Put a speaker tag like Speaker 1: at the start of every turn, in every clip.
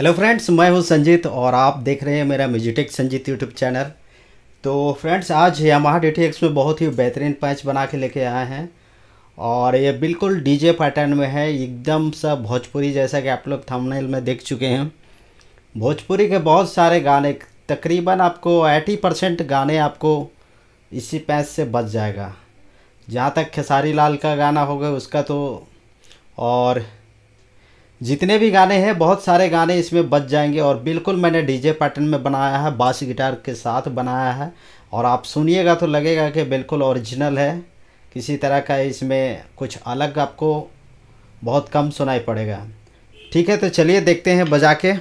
Speaker 1: Hello friends मैं हूँ संजीत और आप देख रहे हैं मेरा म्यूजिटिक संजीत यूट्यूब चैनल तो फ्रेंड्स आज यामाहा डी में बहुत ही बेहतरीन पैच बना के लेके आए हैं और ये बिल्कुल डीजे पैटर्न में है, एकदम सा भोजपुरी जैसा कि आप लोग थंबनेल में देख चुके हैं। भोजपुरी के बहुत सारे गाने, तकरीबन आपको 80 परसेंट गाने आपको इसी पैच से बच जाएगा। जहाँ तक खेसारी लाल का गाना होगा उसका तो और जितने भी गाने हैं, बहुत सारे गाने इसमें बच जाएँगे और बिल्कुल मैंने डीजे पैटर्न में बनाया है, बास गिटार के साथ बनाया है। और आप सुनिएगा तो लगेगा कि बिल्कुल ओरिजिनल है। किसी तरह का इसमें कुछ अलग आपको बहुत कम सुनाई पड़ेगा। ठीक है तो चलिए देखते हैं बजा के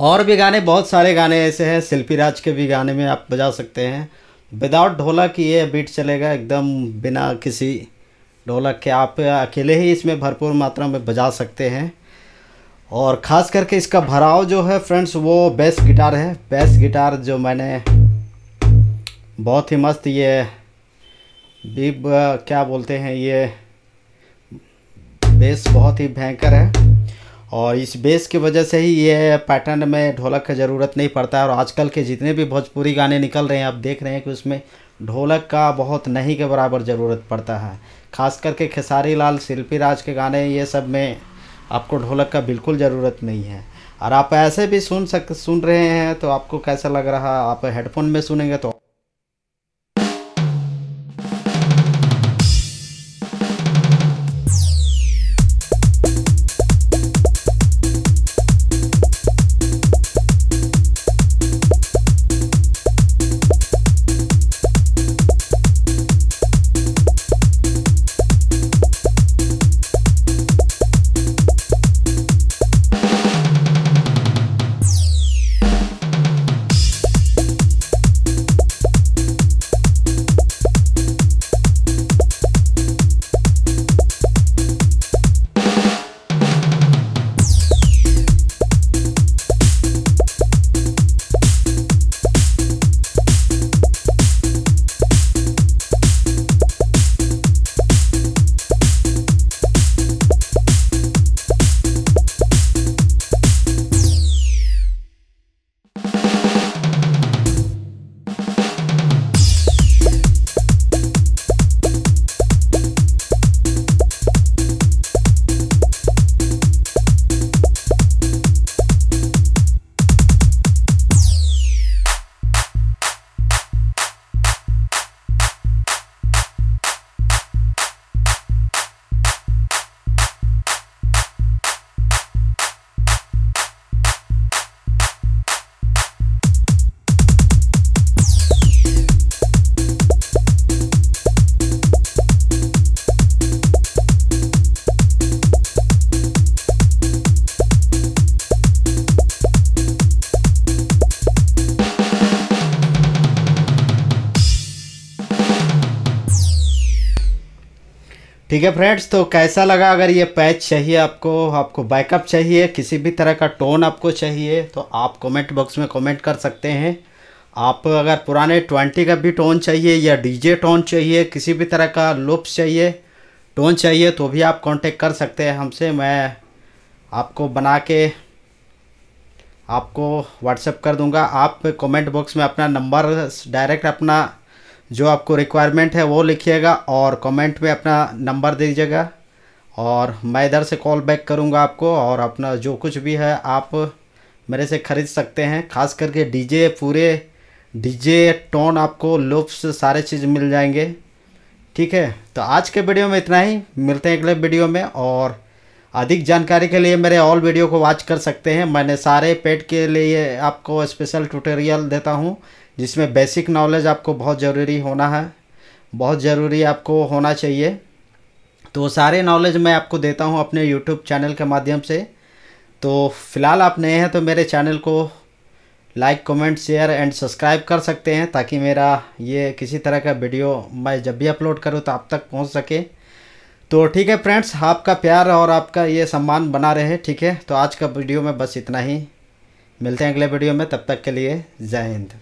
Speaker 1: और भी गाने, बहुत सारे गाने ऐसे हैं शिल्पी राज के भी गाने में आप बजा सकते हैं। विदाउट ढोलक ये बीट चलेगा एकदम बिना किसी ढोलक के। आप अकेले ही इसमें भरपूर मात्रा में बजा सकते हैं। और ख़ास करके इसका भराव जो है फ्रेंड्स वो बेस गिटार है। बेस गिटार जो मैंने बहुत ही मस्त ये बीब क्या बोलते हैं ये बेस बहुत ही भयंकर है। और इस बेस की वजह से ही ये पैटर्न में ढोलक का ज़रूरत नहीं पड़ता है। और आजकल के जितने भी भोजपुरी गाने निकल रहे हैं, आप देख रहे हैं कि उसमें ढोलक का बहुत नहीं के बराबर ज़रूरत पड़ता है। खास करके खेसारी लाल शिल्पी राज के गाने, ये सब में आपको ढोलक का बिल्कुल ज़रूरत नहीं है। और आप ऐसे भी सुन सक, सुन रहे हैं तो आपको कैसा लग रहा? आप हेडफोन में सुनेंगे तो ठीक है फ्रेंड्स तो कैसा लगा अगर ये पैच चाहिए आपको आपको बैकअप चाहिए, किसी भी तरह का टोन आपको चाहिए तो आप कमेंट बॉक्स में कमेंट कर सकते हैं। आप अगर पुराने ट्वेंटी का भी टोन चाहिए या डीजे टोन चाहिए, किसी भी तरह का लुप्स चाहिए टोन चाहिए तो भी आप कांटेक्ट कर सकते हैं हमसे। मैं आपको बना के, आपको व्हाट्सएप कर दूँगा। आप कमेंट बॉक्स में अपना नंबर डायरेक्ट अपना जो आपको रिक्वायरमेंट है वो लिखिएगा और कमेंट में अपना नंबर दे दीजिएगा। और मैं इधर से कॉल बैक करूँगा आपको और अपना जो कुछ भी है आप मेरे से ख़रीद सकते हैं। खास करके डीजे पूरे डीजे टोन आपको लुप्स सारे चीज़ मिल जाएँगे। ठीक है? तो आज के वीडियो में इतना ही। मिलते हैं अगले वीडियो में और अधिक जानकारी के लिए मेरे ऑल वीडियो को वॉच कर सकते हैं। मैंने सारे पेट के लिए आपको स्पेशल ट्यूटोरियल देता हूँ। जिसमें बेसिक नॉलेज आपको बहुत ज़रूरी होना है, बहुत ज़रूरी आपको होना चाहिए। तो सारे नॉलेज मैं आपको देता हूँ अपने यूट्यूब चैनल के माध्यम से। तो फ़िलहाल आप नए हैं तो मेरे चैनल को like comment share and subscribe कर सकते हैं ताकि मेरा ये किसी तरह का वीडियो मैं जब भी अपलोड करूँ तो आप तक पहुँच सके। तो ठीक है फ्रेंड्स आपका प्यार और आपका ये सम्मान बना रहे, ठीक है? तो आज का वीडियो में बस इतना ही। मिलते हैं अगले वीडियो में, तब तक के लिए जय हिंद।